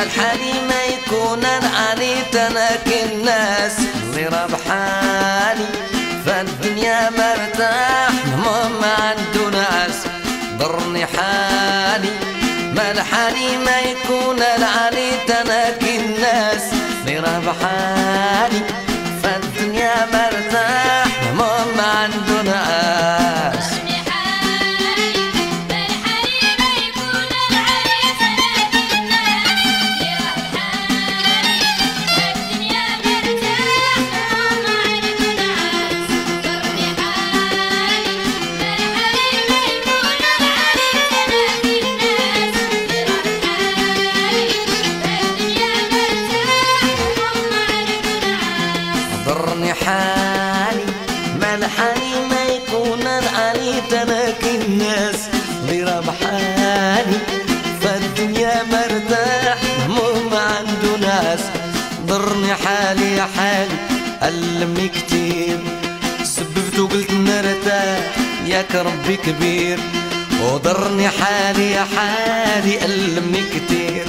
ما الحالي ما يكون العلي تناك الناس اللي ربحاني فالدنيا مرتاح ما عنده ناس ضرني حالي. ما الحالي ما يكون العلي تناك الناس اللي ربحاني ياك ربي كبير وضرني حالي يا حالي ألمني كتير.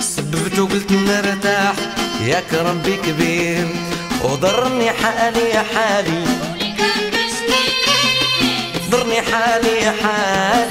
سببت وقلت نرتاح ياك ربي كبير وضرني حالي يا حالي. ضرني حالي يا حالي.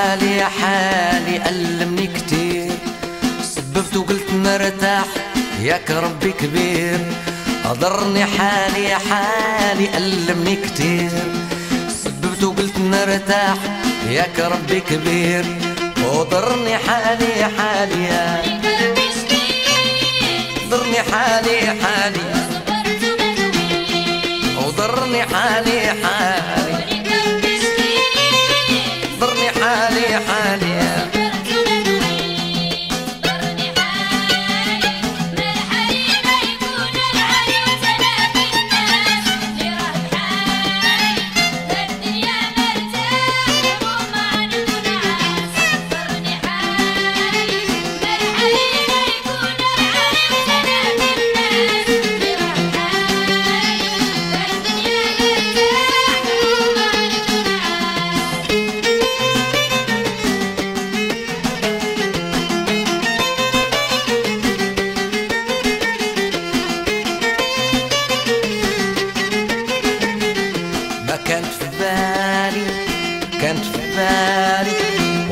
حالي يا حالي ألمني كتير. سببت وقلت نرتاح ياك ربي كبير. أضرني حالي يا حالي ألمني كتير. سببت وقلت نرتاح ياك ربي كبير. وضرني حالي يا حالي يا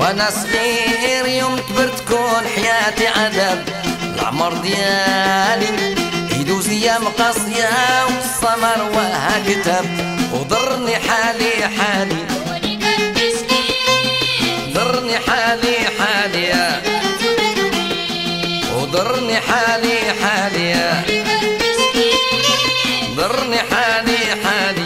وأنا صغير يوم كبرت كون حياتي عذاب. العمر ديالي يدوز أيام قاسية والسمر وها كتاب. وضرني حالي حالي. ضرني حالي حالي. يا وضرني حالي حالي. يا ضرني حالي حالي.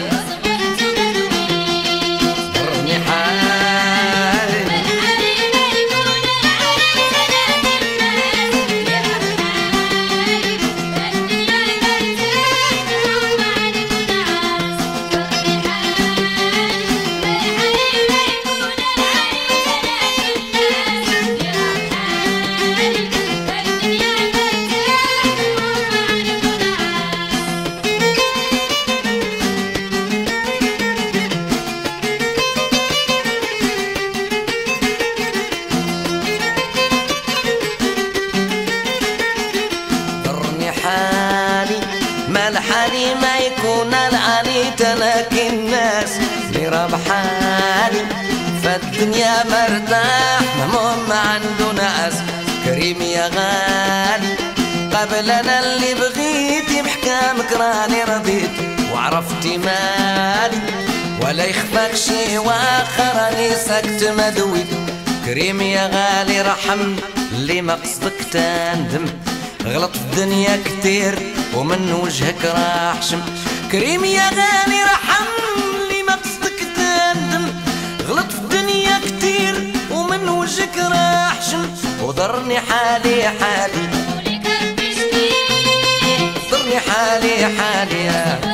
فالدنيا مرتاح مهم عنده ناس كريم يا غالي قبل أنا اللي بغيتي بحكامك راني رضيت. وعرفتي مالي ولا يخفاك شي واخر راني سكت مدوي كريم يا غالي رحم اللي ما قصدك تندم. غلط في الدنيا كتير ومن وجهك راح شم. كريم يا غالي رحم اللي ما قصدك تندم. غلط في الدنيا وجهك راح شم وضرني حالي حالي. ضرني حالي حالي.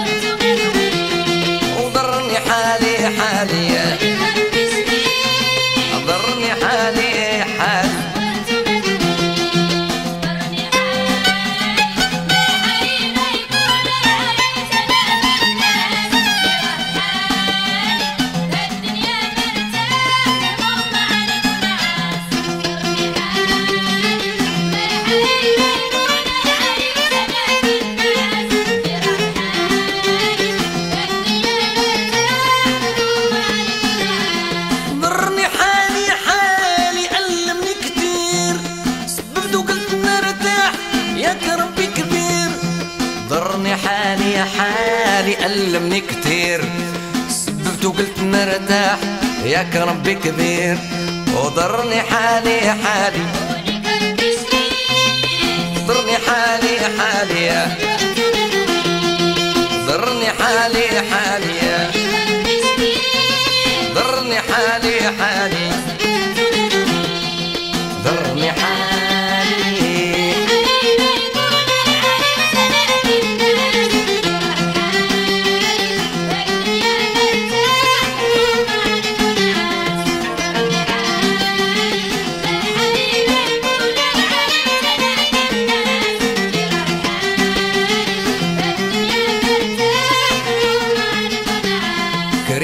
ألمني كتير. سببت وقلت نرتاح ياك ربي كبير. وضرني حالي حالي.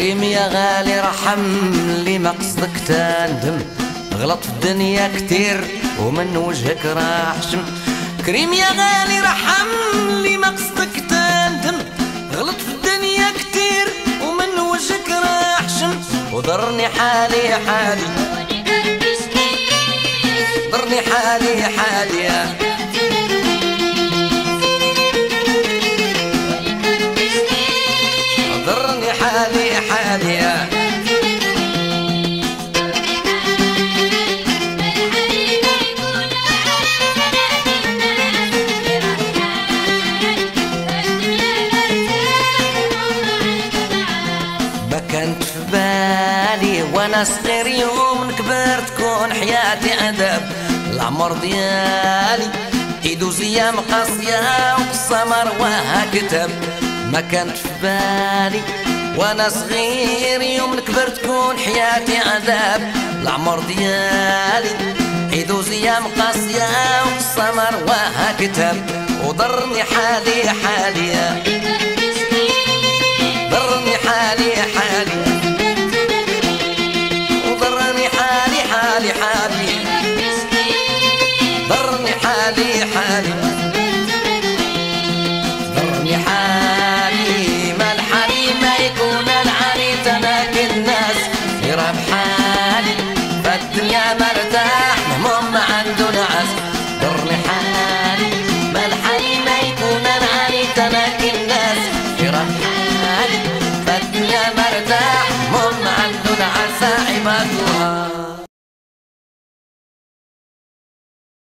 كريم يا غالي رحم لي مقصدك تندم. غلط في الدنيا كتير ومن وجهك راح شم. كريم يا غالي رحم لي مقصدك تندم. غلط في الدنيا كتير ومن وجهك راح شم. وضرني حالي حالي. ضرني حالي حالي ضرني وأنا صغير يوم كبرت تكون حياتي ادب العمر ديالي يدوز أيام قاسية والسمر وها كتب ما كانت في بالي وأنا صغير يوم كبرت تكون حياتي ادب العمر ديالي يدوز أيام قاسية والسمر وها كتب وضرني حالي حالي ضرني